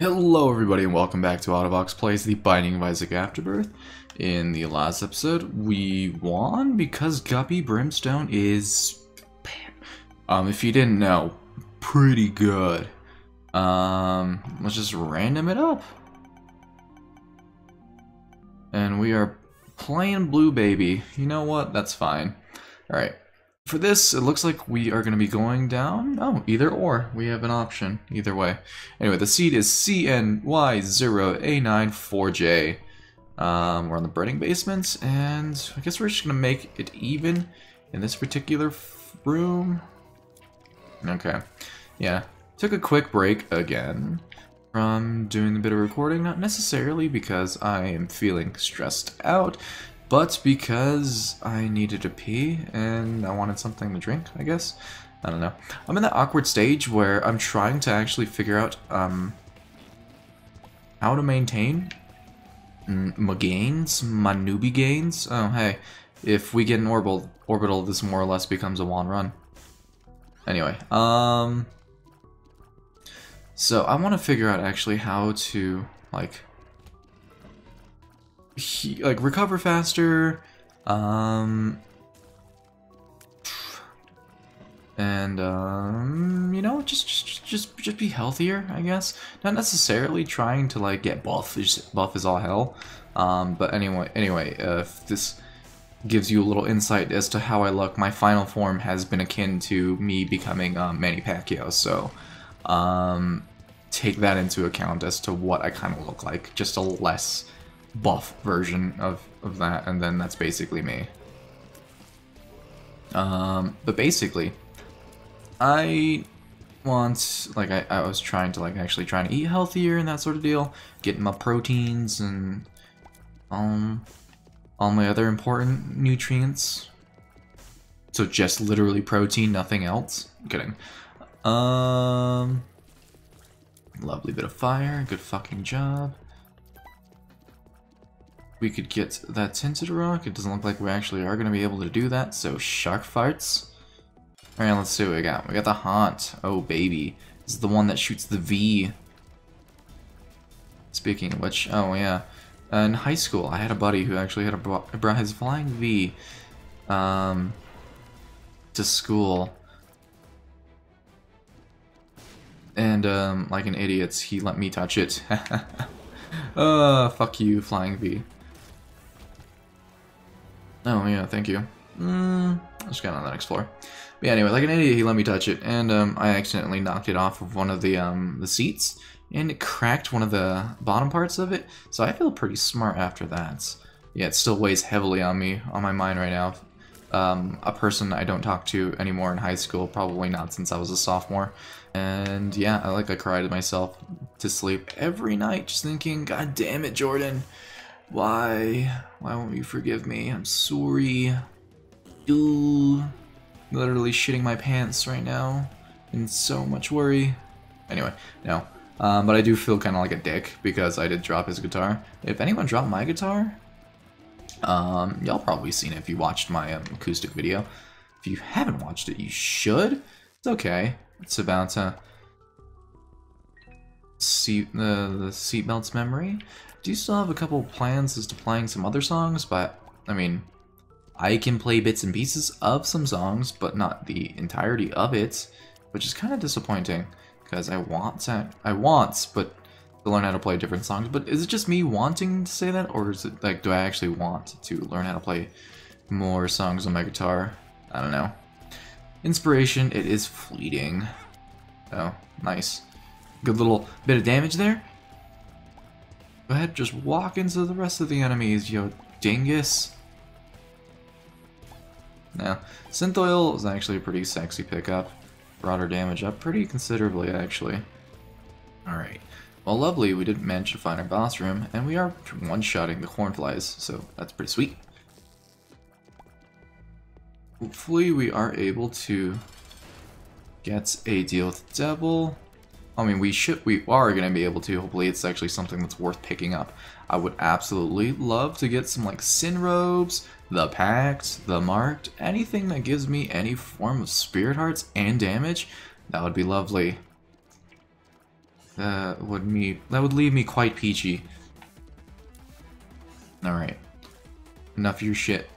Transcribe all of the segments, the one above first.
Hello everybody and welcome back to Ottovox Plays The Binding of Isaac Afterbirth. In the last episode, we won because Guppy Brimstone is, um, if you didn't know, pretty good. Um, let's just random it up. And we are playing Blue Baby. You know what? That's fine. Alright. For this, it looks like we are going to be going down. Oh, either or. We have an option. Either way. Anyway, the seed is CNY0A94J. Um, we're on the breading basement, and I guess we're just going to make it even in this particular room. Okay. Yeah. Took a quick break again from doing a bit of recording. Not necessarily because I am feeling stressed out, but because I needed to pee and I wanted something to drink, I guess. I don't know. I'm in that awkward stage where I'm trying to actually figure out um, how to maintain my gains, my newbie gains. Oh, hey, if we get an orbital, orbital, this more or less becomes a one run. Anyway, um, so I want to figure out actually how to like he, like recover faster, um, and um, you know, just just just just be healthier, I guess. Not necessarily trying to like get buff. Buff is all hell. Um, but anyway, anyway, uh, if this gives you a little insight as to how I look, my final form has been akin to me becoming um, Manny Pacquiao. So, um, take that into account as to what I kind of look like. Just a less buff version of, of that, and then that's basically me. Um, but basically, I want, like, I, I was trying to, like, actually trying to eat healthier and that sort of deal, getting my proteins and, um, all my other important nutrients. So just literally protein, nothing else. I'm kidding. Um, lovely bit of fire, good fucking job we could get that tinted rock. It doesn't look like we actually are going to be able to do that, so shark farts. Alright, let's see what we got. We got the Haunt. Oh, baby. This is the one that shoots the V. Speaking of which, oh yeah. Uh, in high school, I had a buddy who actually had a brought his flying V um, to school. And, um, like an idiot, he let me touch it. uh, fuck you, flying V. Oh, yeah, thank you. Mm, let's get on the next floor. But yeah, anyway, like an idiot, he let me touch it, and um, I accidentally knocked it off of one of the um, the seats, and it cracked one of the bottom parts of it, so I feel pretty smart after that. Yeah, it still weighs heavily on me, on my mind right now. Um, a person I don't talk to anymore in high school, probably not since I was a sophomore. And yeah, I like I cried myself to sleep every night just thinking, God damn it, Jordan. Why? Why won't you forgive me? I'm sorry. Ooh. Literally shitting my pants right now. In so much worry. Anyway, no. Um, but I do feel kind of like a dick because I did drop his guitar. If anyone dropped my guitar, um, y'all probably seen it if you watched my um, acoustic video. If you haven't watched it, you should. It's okay. It's about uh, seat uh, the seatbelts memory do you still have a couple plans as to playing some other songs, but I mean, I can play bits and pieces of some songs, but not the entirety of it, which is kind of disappointing because I want to, I want, but to learn how to play different songs. But is it just me wanting to say that, or is it like, do I actually want to learn how to play more songs on my guitar? I don't know. Inspiration, it is fleeting. Oh, nice. Good little bit of damage there. Go ahead, just walk into the rest of the enemies, yo dingus. Now, Synthoil is actually a pretty sexy pickup. Brought our damage up pretty considerably, actually. Alright. Well, lovely, we did manage to find our boss room, and we are one-shotting the Cornflies, so that's pretty sweet. Hopefully we are able to get a deal with the devil. I mean, we should, we are going to be able to. Hopefully it's actually something that's worth picking up. I would absolutely love to get some like Sin Robes, the Pact, the Marked, anything that gives me any form of Spirit Hearts and damage. That would be lovely. That would me that would leave me quite peachy. Alright. Enough of your shit.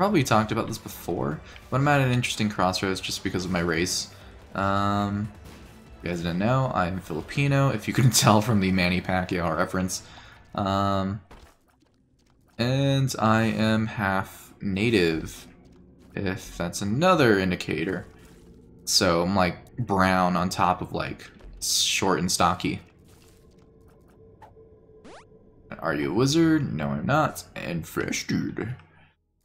Probably talked about this before, but I'm at an interesting crossroads just because of my race. Um, you guys didn't know, I'm Filipino, if you couldn't tell from the Manny Pacquiao reference. Um, and I am half native, if that's another indicator. So I'm like brown on top of like short and stocky. Are you a wizard? No, I'm not. And fresh dude.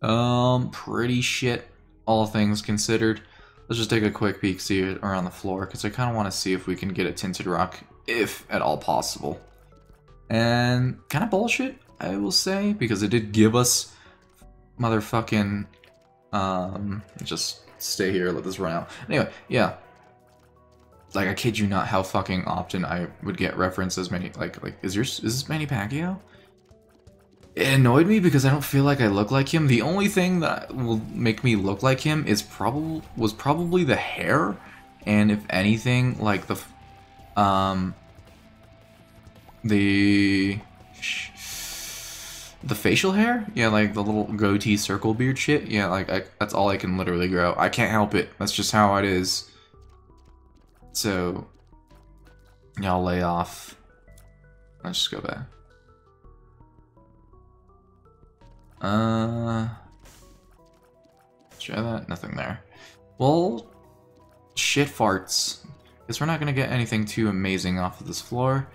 Um, pretty shit, all things considered. Let's just take a quick peek, see it around the floor, because I kind of want to see if we can get a tinted rock, if at all possible. And kind of bullshit, I will say, because it did give us motherfucking, um, just stay here, let this run out. Anyway, yeah. Like, I kid you not how fucking often I would get references many, like, like, is yours, is this Manny Pacquiao? It annoyed me because I don't feel like I look like him. The only thing that will make me look like him is probably was probably the hair, and if anything, like the, um, the, the facial hair. Yeah, like the little goatee circle beard shit. Yeah, like I, that's all I can literally grow. I can't help it. That's just how it is. So, y'all lay off. Let's just go back. Uh, try that. Nothing there. Well, shit farts. Guess we're not gonna get anything too amazing off of this floor,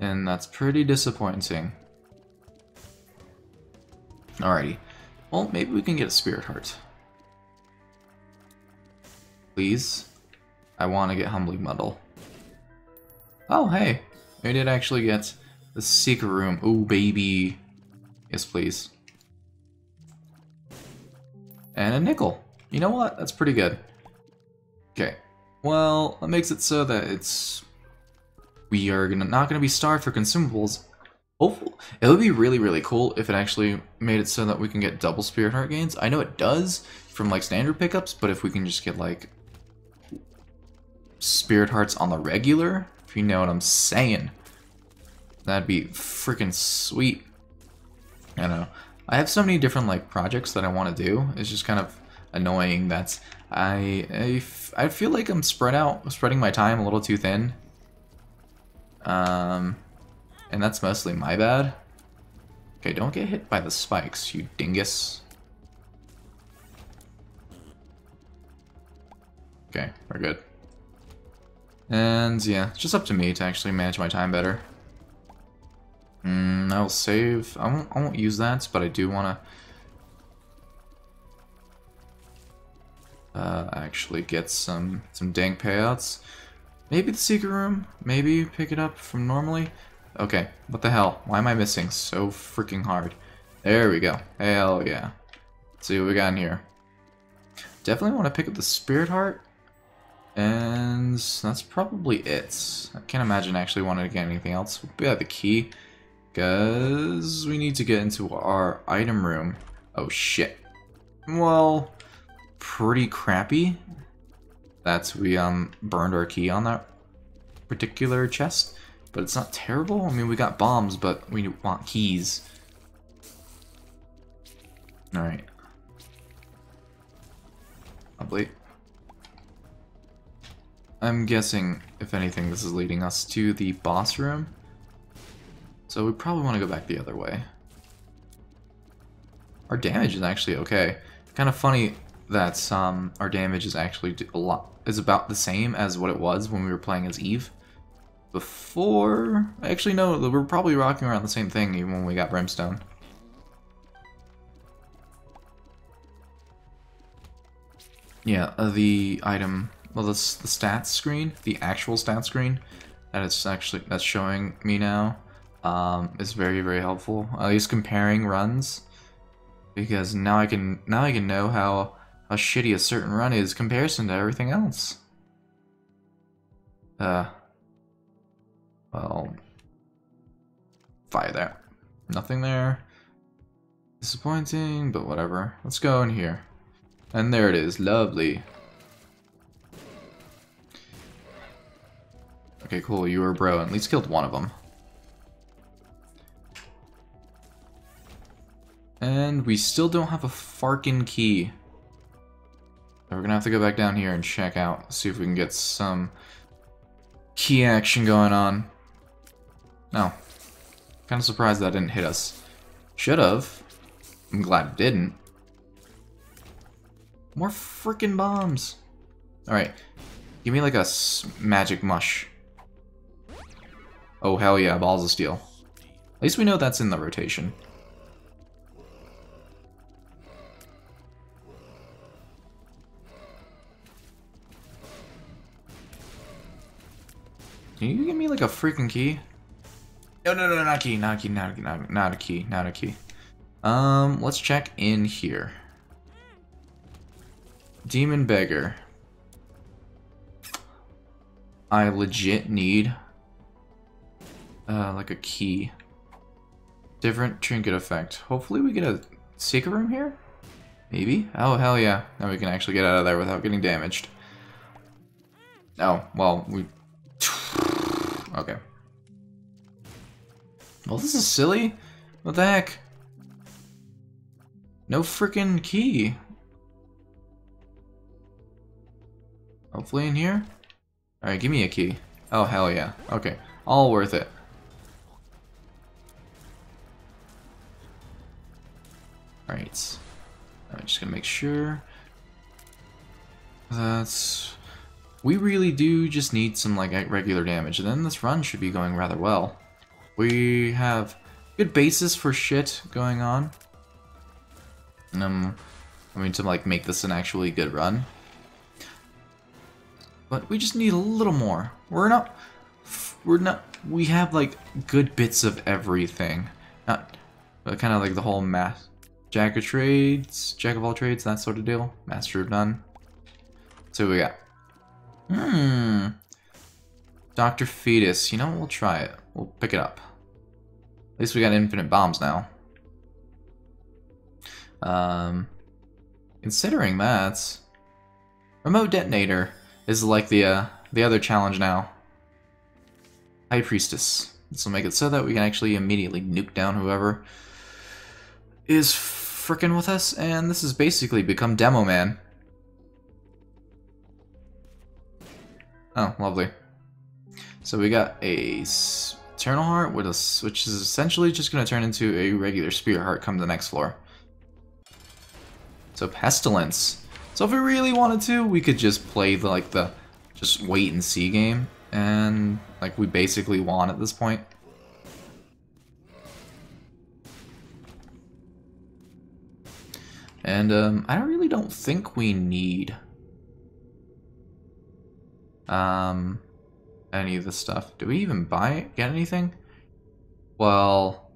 and that's pretty disappointing. Alrighty. Well, maybe we can get a spirit heart. Please. I want to get Humbleing Bundle. Oh, hey. I did actually get the secret room. Ooh, baby. Yes, please and a nickel. You know what? That's pretty good. Okay. Well, that makes it so that it's we are gonna not gonna be starved for consumables. Hopefully, it would be really really cool if it actually made it so that we can get double spirit heart gains. I know it does from like standard pickups, but if we can just get like spirit hearts on the regular, if you know what I'm saying, that'd be freaking sweet. I know. I have so many different like projects that I want to do. It's just kind of annoying that I, I, I feel like I'm spread out, spreading my time a little too thin. Um, and that's mostly my bad. Okay, don't get hit by the spikes, you dingus. Okay, we're good. And yeah, it's just up to me to actually manage my time better. Mm, I'll save. I won't, I won't use that, but I do want to uh, actually get some, some dank payouts. Maybe the secret room? Maybe pick it up from normally? Okay, what the hell? Why am I missing so freaking hard? There we go. Hell yeah. Let's see what we got in here. Definitely want to pick up the Spirit Heart. And that's probably it. I can't imagine actually wanting to get anything else. We have the key. Because we need to get into our item room. Oh shit. Well, pretty crappy. That's we um burned our key on that particular chest. But it's not terrible. I mean, we got bombs, but we want keys. Alright. Lovely. I'm guessing, if anything, this is leading us to the boss room. So we probably want to go back the other way. Our damage is actually okay. Kind of funny that um, our damage is actually a lot is about the same as what it was when we were playing as Eve. Before, actually no, we're probably rocking around the same thing even when we got Brimstone. Yeah, uh, the item, well, this the stats screen, the actual stats screen, that is actually that's showing me now um, is very very helpful. At least comparing runs, because now I can now I can know how how shitty a certain run is comparison to everything else. Uh, well, fire that. Nothing there. Disappointing, but whatever. Let's go in here. And there it is. Lovely. Okay, cool. You were bro, and at least killed one of them. And we still don't have a farkin key. So we're gonna have to go back down here and check out, see if we can get some key action going on. No. Kind of surprised that didn't hit us. Should have. I'm glad it didn't. More freaking bombs. Alright. Give me like a magic mush. Oh, hell yeah, balls of steel. At least we know that's in the rotation. Can you give me like a freaking key? No, no, no, not a key, not a key, not a key, not, not a key, not a key. Um, let's check in here. Demon Beggar. I legit need uh, like a key. Different trinket effect. Hopefully we get a secret room here? Maybe? Oh, hell yeah. Now we can actually get out of there without getting damaged. Oh, well, we... Okay. Well, this is silly. What the heck? No freaking key. Hopefully in here? Alright, give me a key. Oh, hell yeah. Okay. All worth it. Alright. I'm just gonna make sure. That's... We really do just need some, like, regular damage. And then this run should be going rather well. We have good basis for shit going on. Um, I mean, to, like, make this an actually good run. But we just need a little more. We're not... We're not... We have, like, good bits of everything. Not... but Kind of like the whole mass, Jack of trades, jack of all trades, that sort of deal. Master of none. So we got. Hmm. Dr. Fetus. You know? We'll try it. We'll pick it up. At least we got infinite bombs now. Um, considering that, remote detonator is like the uh, the other challenge now. High Priestess. This will make it so that we can actually immediately nuke down whoever is fricking with us, and this has basically become Demo Man. Oh, lovely. So we got a Eternal Heart, with a, which is essentially just going to turn into a regular Spirit Heart come the next floor. So Pestilence. So if we really wanted to, we could just play the, like the just wait and see game, and like we basically won at this point. And um, I really don't think we need um, any of this stuff. Do we even buy it? Get anything? Well,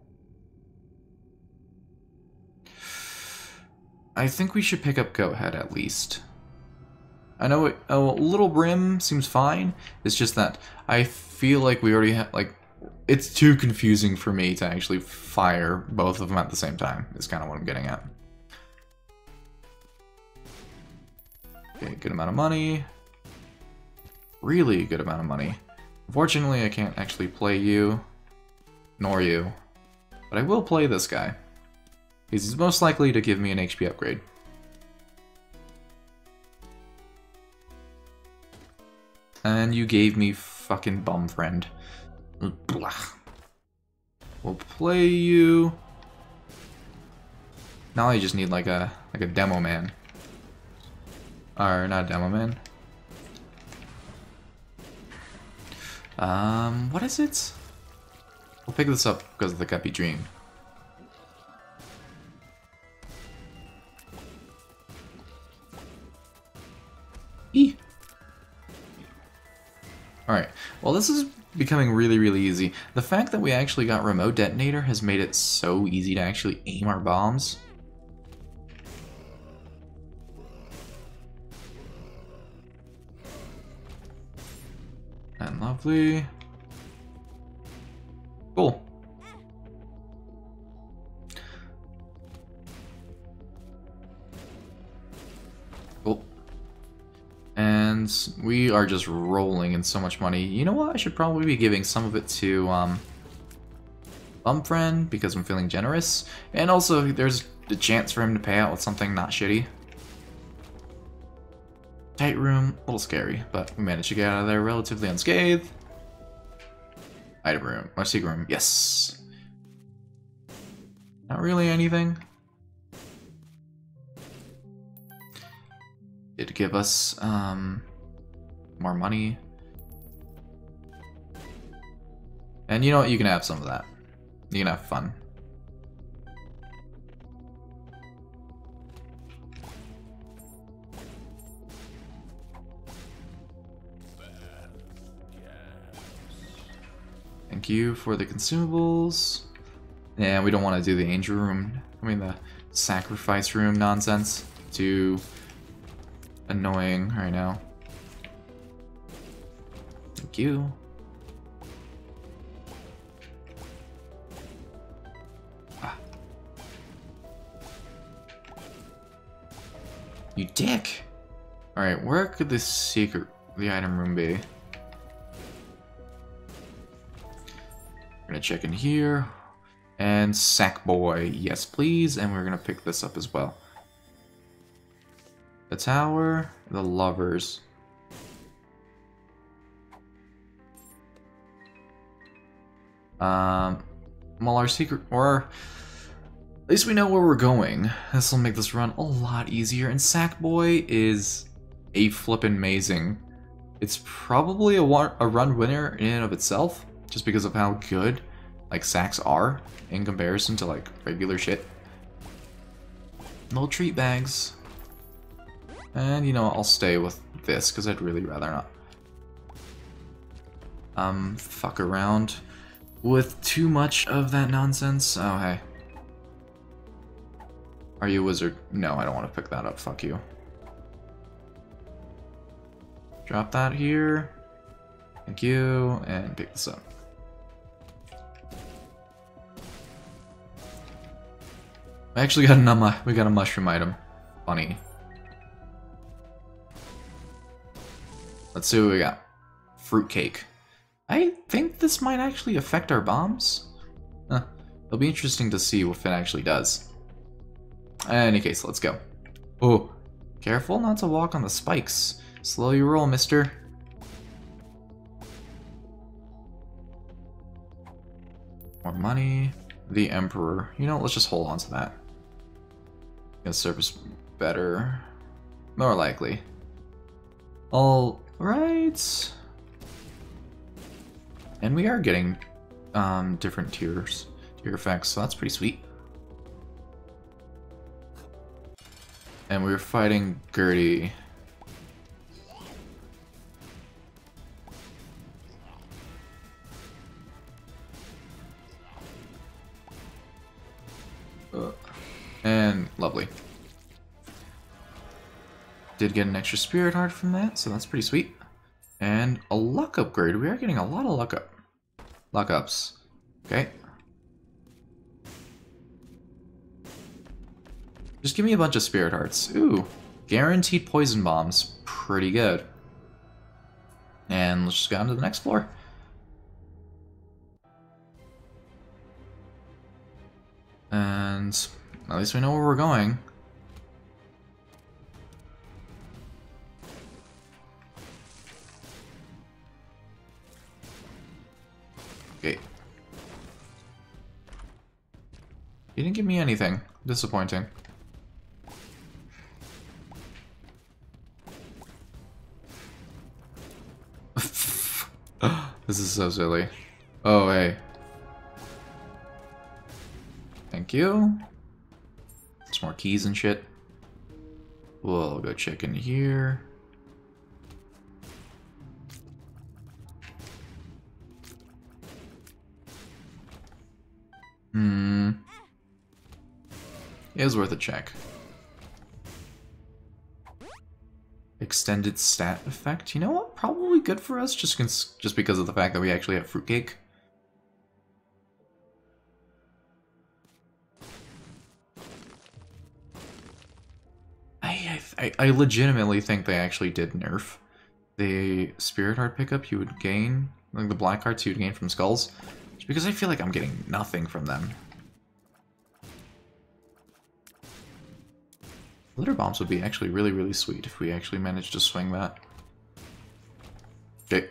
I think we should pick up Goathead at least. I know it, a little brim seems fine. It's just that I feel like we already have like it's too confusing for me to actually fire both of them at the same time. Is kind of what I'm getting at. Okay, good amount of money. Really good amount of money. Unfortunately, I can't actually play you, nor you. But I will play this guy. He's most likely to give me an HP upgrade. And you gave me fucking bum friend. Blah. We'll play you. Now I just need like a like a demo man. Or not demo man. Um, what is it? We'll pick this up because of the Guppy Dream. E. Alright, well this is becoming really, really easy. The fact that we actually got Remote Detonator has made it so easy to actually aim our bombs. Lovely. Cool. Cool. And we are just rolling in so much money. You know what? I should probably be giving some of it to um, Bum Friend because I'm feeling generous. And also, there's a chance for him to pay out with something not shitty. Tight room, a little scary, but we managed to get out of there relatively unscathed. Item room, or secret room, yes. Not really anything. Did give us um, more money. And you know what, you can have some of that. You can have fun. Thank you for the consumables. And we don't want to do the angel room, I mean the sacrifice room nonsense. Too annoying right now. Thank you. Ah. You dick! Alright, where could this secret, the item room be? Gonna check in here. And Sackboy, yes please, and we're gonna pick this up as well. The tower, the lovers. Um, well, our secret, or at least we know where we're going. This will make this run a lot easier. And Sackboy is a flippin' amazing. It's probably a, a run winner in and of itself just because of how good like sacks are in comparison to like regular shit. Little treat bags. And you know, I'll stay with this because I'd really rather not um fuck around with too much of that nonsense. Oh hey. Are you a wizard? No, I don't want to pick that up. Fuck you. Drop that here. Thank you, and pick this up. I actually got a um, uh, we got a mushroom item. Funny. Let's see what we got. Fruitcake. I think this might actually affect our bombs. Huh. It'll be interesting to see if it actually does. In any case, let's go. Oh, careful not to walk on the spikes. Slow your roll, mister. More money. The Emperor. You know, let's just hold on to that. Gonna service better. More likely. All right. And we are getting um, different tiers, tier effects, so that's pretty sweet. And we are fighting Gurdy. Did get an extra spirit heart from that, so that's pretty sweet. And a luck upgrade. We are getting a lot of luck up. Luck ups. Okay. Just give me a bunch of spirit hearts. Ooh. Guaranteed poison bombs. Pretty good. And let's just go on to the next floor. And at least we know where we're going. He didn't give me anything. Disappointing. this is so silly. Oh, hey. Thank you. Some more keys and shit. We'll go check in here. Hmm. It was worth a check. Extended stat effect. You know what? Probably good for us just just because of the fact that we actually have fruitcake. I, I legitimately think they actually did nerf the spirit heart pickup you would gain, like the black hearts you would gain from skulls, because I feel like I'm getting nothing from them. Glitter bombs would be actually really, really sweet if we actually managed to swing that. Okay.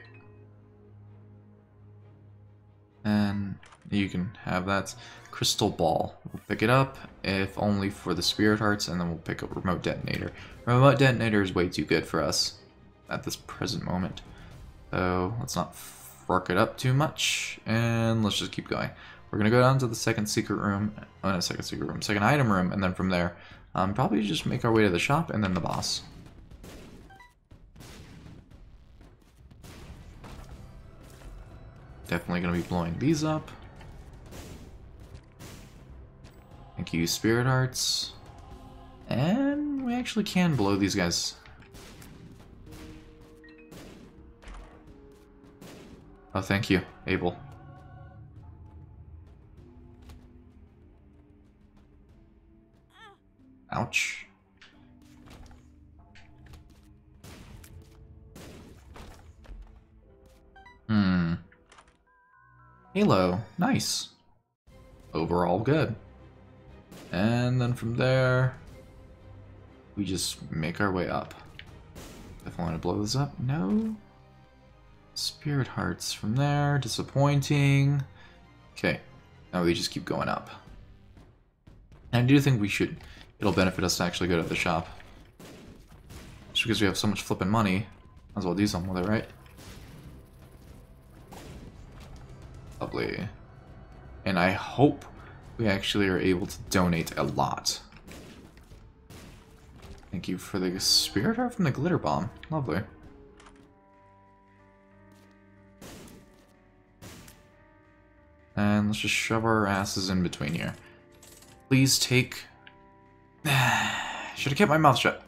And you can have that crystal ball. We'll pick it up, if only for the spirit hearts, and then we'll pick up remote detonator. Remote detonator is way too good for us at this present moment. So let's not fork it up too much, and let's just keep going. We're gonna go down to the second secret room, uh, oh no, second secret room, second item room, and then from there, um, probably just make our way to the shop and then the boss. Definitely gonna be blowing these up. Thank you, Spirit Hearts. And we actually can blow these guys Oh, thank you, Abel. Halo, nice. Overall good. And then from there, we just make our way up. I want to blow this up, no. Spirit Hearts from there. Disappointing. Okay. Now we just keep going up. And I do think we should... It'll benefit us to actually go to the shop. Just because we have so much flipping money. Might as well do something with it, right? Lovely. And I hope we actually are able to donate a lot. Thank you for the spirit heart from the glitter bomb. Lovely. And let's just shove our asses in between here. Please take... Should have kept my mouth shut.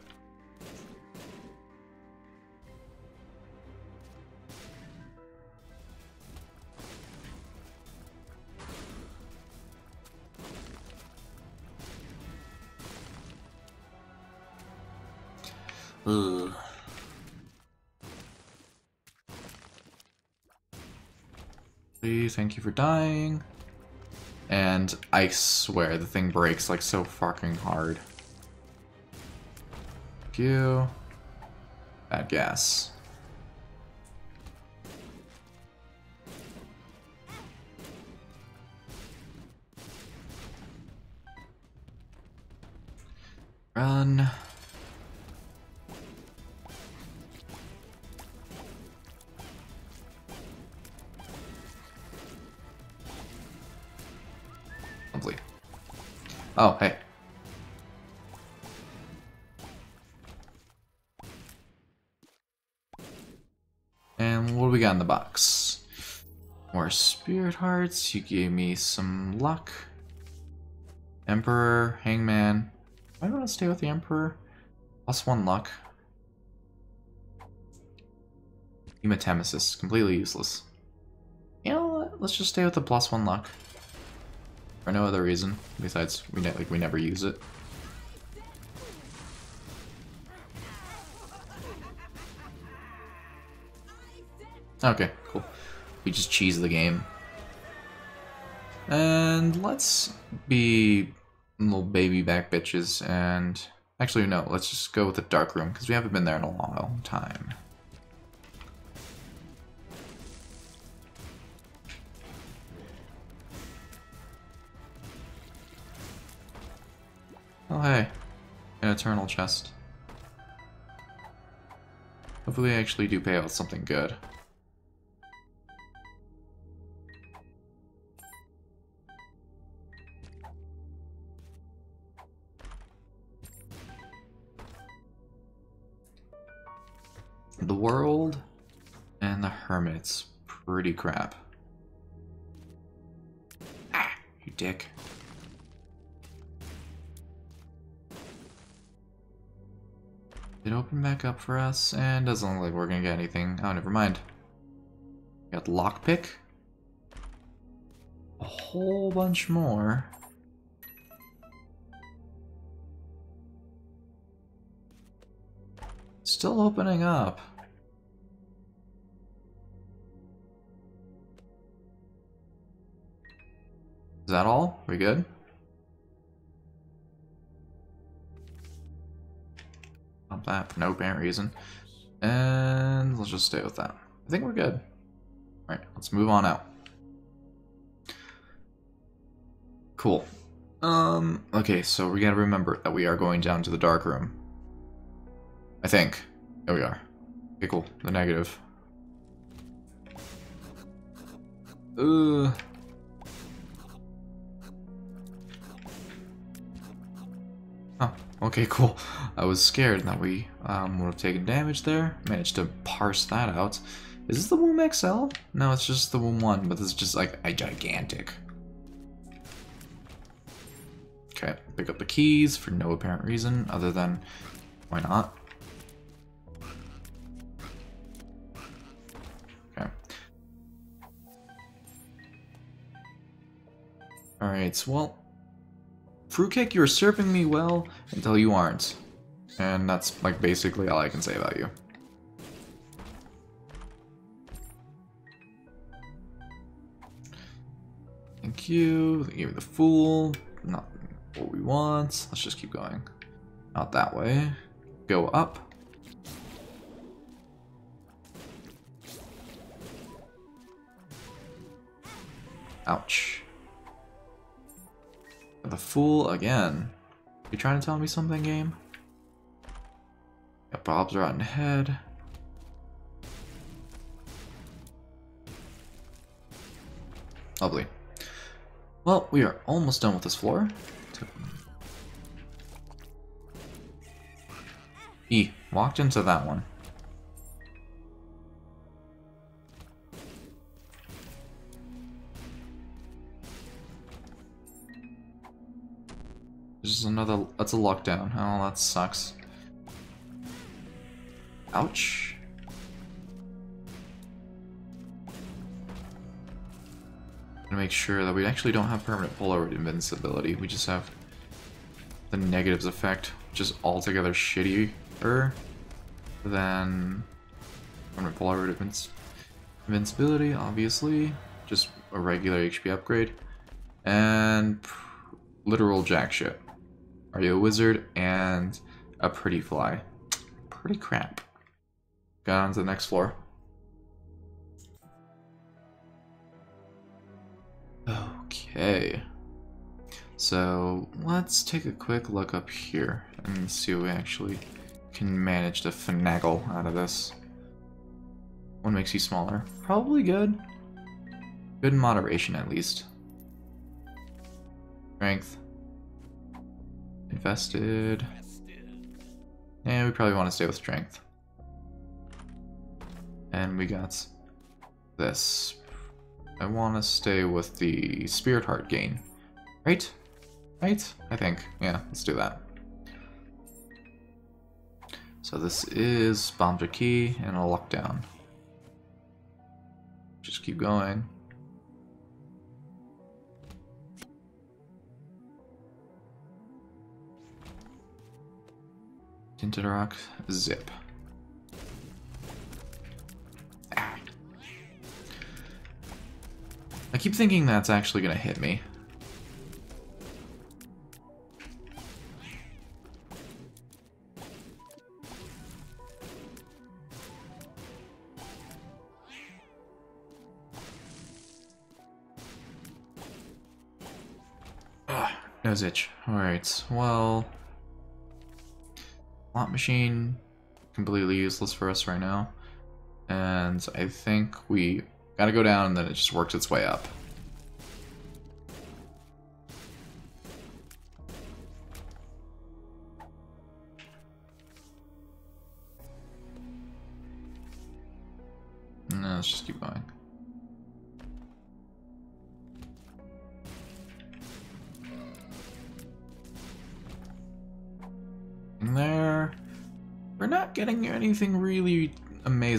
Ugh. Please, thank you for dying. And I swear the thing breaks like so fucking hard. Thank you. Bad gas. Run. Oh, hey. And what do we got in the box? More spirit hearts. You gave me some luck. Emperor, Hangman. I want to stay with the Emperor. Plus one luck. Hematemesis, completely useless. You know what? Let's just stay with the plus one luck. For no other reason, besides we like we never use it. Okay, cool. We just cheese the game. And let's be little baby back bitches and... Actually, no, let's just go with the dark room, because we haven't been there in a long time. Oh hey, an eternal chest. Hopefully I actually do pay out something good. The world and the hermit's pretty crap. Ah, you dick. It opened back up for us? And doesn't look like we're gonna get anything. Oh, never mind. Got lockpick. A whole bunch more. Still opening up. Is that all? We good? Not that for no apparent reason. And let's just stay with that. I think we're good. Alright, let's move on out. Cool. Um, okay, so we gotta remember that we are going down to the dark room. I think. There we are. Okay, cool. The negative. Uh. Okay, cool. I was scared that we um, would have taken damage there. Managed to parse that out. Is this the Womb XL? No, it's just the Womb 1, but it's just like a gigantic. Okay, pick up the keys for no apparent reason other than why not? Okay. Alright, well, Fruitcake, you're serving me well until you aren't. And that's like basically all I can say about you. Thank you. Gave me the fool. Not what we want. Let's just keep going. Not that way. Go up. Ouch. The fool again. You trying to tell me something, game? Got Bob's rotten head. Lovely. Well, we are almost done with this floor. E, walked into that one. This is another, that's a lockdown. Oh, that sucks. Ouch. to make sure that we actually don't have permanent polaroid invincibility. We just have the negatives effect, which is altogether shittier than permanent polaroid invinci invincibility, obviously. Just a regular HP upgrade. And literal jack shit. Are you a wizard and a pretty fly? Pretty crap. Got on to the next floor. Okay. So let's take a quick look up here and see what we actually can manage to finagle out of this. What makes you smaller? Probably good. Good moderation at least. Strength. Invested. Yeah, we probably want to stay with strength. And we got this. I want to stay with the Spirit Heart gain. Right? Right? I think. Yeah, let's do that. So this is Bombs Are Key and a lockdown. Just keep going. Tinted Rock, Zip. I keep thinking that's actually gonna hit me. Ugh, nose itch. Alright, well... Slot machine, completely useless for us right now. And I think we Gotta go down and then it just works its way up.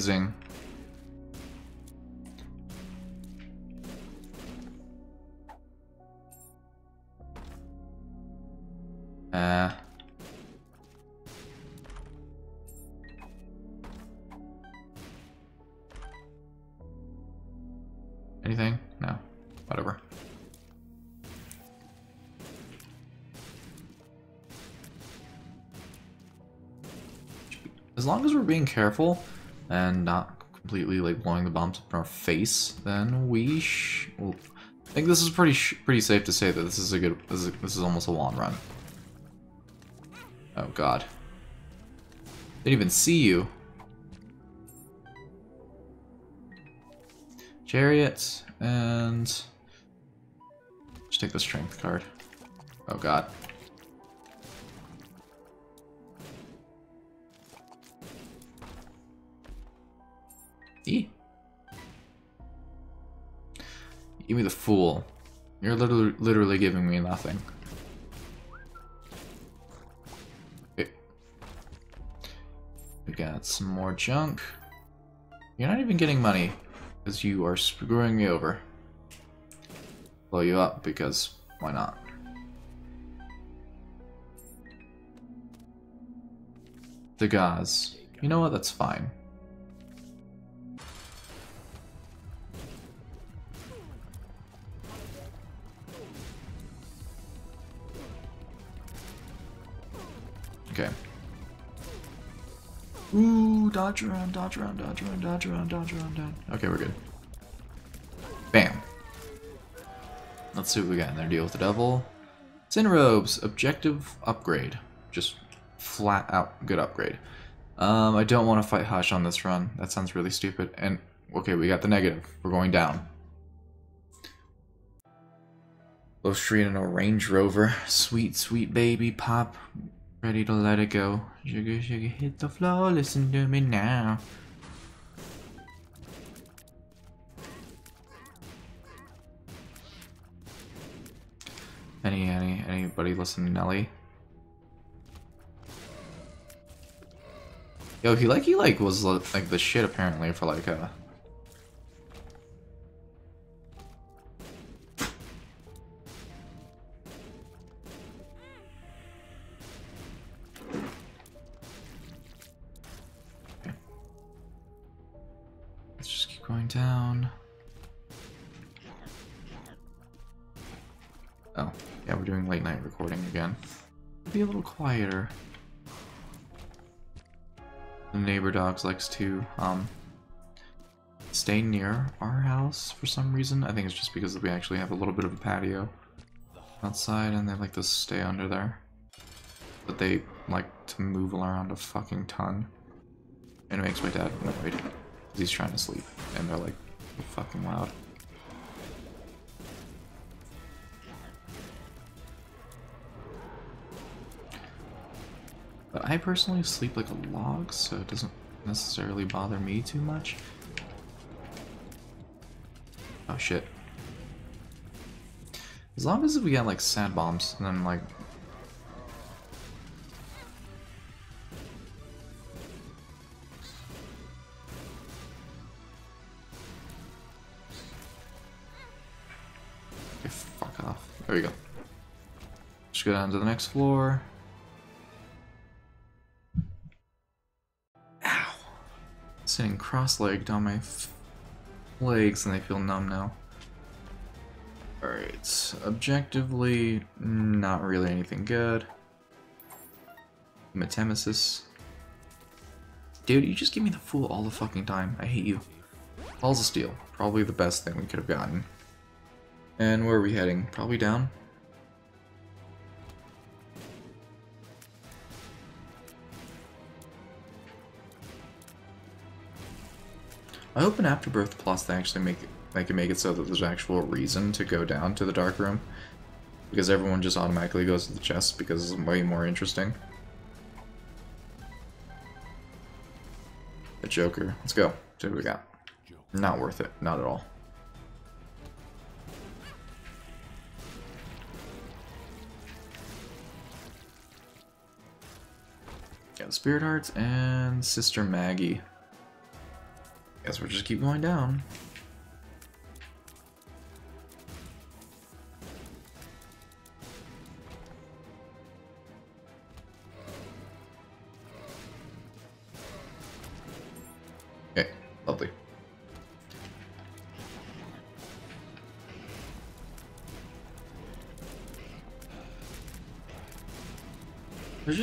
amazing. Uh... Anything? No. Whatever. As long as we're being careful, and not completely like blowing the bombs up in our face, then we well, I think this is pretty pretty safe to say that this is a good this is, this is almost a long run. Oh god. Didn't even see you. Chariot and just take the strength card. Oh god. Give me the fool. You're literally, literally giving me nothing. We got some more junk. You're not even getting money, because you are screwing me over. Blow you up, because why not? The gauze. You know what, that's fine. Dodge around, dodge around, dodge around, dodge around, dodge around, dodge. Okay, we're good. Bam. Let's see what we got in there. Deal with the devil. Sin robes, objective upgrade. Just flat out good upgrade. Um, I don't want to fight Hush on this run. That sounds really stupid. And, okay, we got the negative. We're going down. Street in a Range Rover. Sweet, sweet baby pop. Ready to let it go. Sugar, sugar, hit the floor, listen to me now. Any, any, anybody listen to Nelly? Yo, he like, he like was like the shit apparently for like a going down. Oh, yeah, we're doing late night recording again. Be a little quieter. The neighbor dogs likes to um stay near our house for some reason. I think it's just because we actually have a little bit of a patio outside and they like to stay under there. But they like to move around a fucking ton. And it makes my dad annoyed. He's trying to sleep, and they're like fucking loud. But I personally sleep like a log, so it doesn't necessarily bother me too much. Oh shit. As long as we got like sad bombs, and then like There we go. Just go down to the next floor. Ow! Sitting cross-legged on my legs and they feel numb now. Alright, objectively, not really anything good. Hematemesis. Dude, you just give me the fool all the fucking time. I hate you. Balls of Steel. Probably the best thing we could have gotten. And where are we heading? Probably down? I hope in Afterbirth Plus they actually make they can make it so that there's actual reason to go down to the dark room. Because everyone just automatically goes to the chest because it's way more interesting. The Joker. Let's go. See what we got. Not worth it. Not at all. Spirit Hearts and Sister Maggy. Guess we'll just keep going down.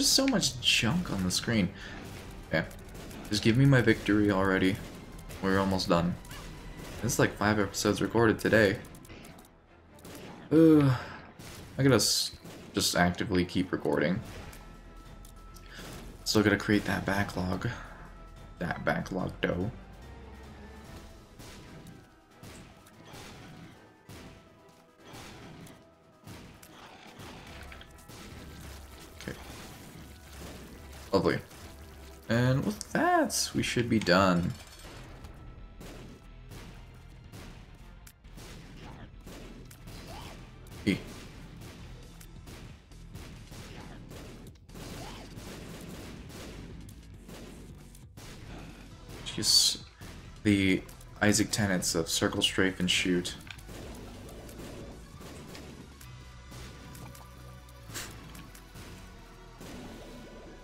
Just so much junk on the screen. Okay. Just give me my victory already. We're almost done. This is like five episodes recorded today. Ugh. I gotta just actively keep recording. Still gotta create that backlog. That backlog dough. That, we should be done. Just the Isaac tenets of circle, strafe, and shoot.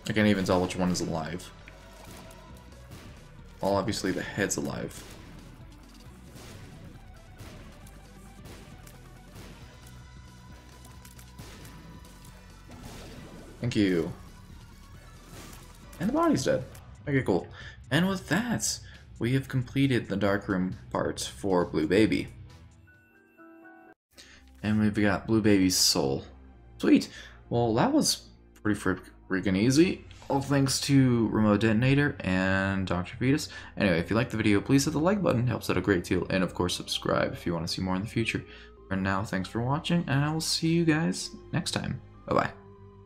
I can't even tell which one is alive. Well, obviously the head's alive. Thank you. And the body's dead. Okay, cool. And with that, we have completed the darkroom part for Blue Baby. And we've got Blue Baby's soul. Sweet. Well, that was pretty freaking easy. All thanks to Remote Detonator and Dr. Fetus. Anyway, if you like the video, please hit the like button. It helps out a great deal. And of course, subscribe if you want to see more in the future. For now, thanks for watching, and I will see you guys next time. Bye-bye.